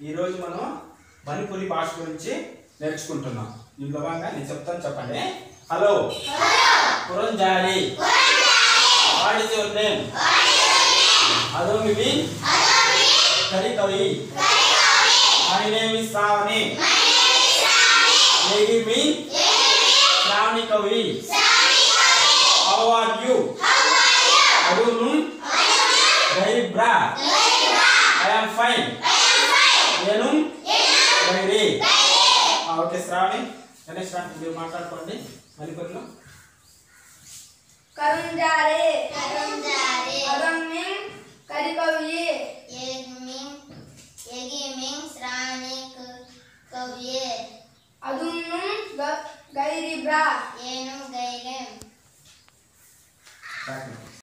ఈరోజు మనం మణిపురి భాష గురించి నేర్చుకుంటున్నాం. దీంట్లో భాగంగా నేను చెప్తాను చెప్పండి. Hello. పురంజాలి what is your name hello Mimi కరి కవి. మై నేమ్ ఇస్ శ్రావణి మేరీ మీ శ్రావణి కవి how are you Arun very బ్రా I am fine okay Shravani Ganesh రాంటి మీరు మాట్లాడుకోండి మలిపూర్లో కరుంజారే కరుంజారే అగమ్యం కరికవియే ఎగిమిం ఎగిమిం శ్రావణి కవియే అదున్నుం గైరిబ్రా ఏను గైలెం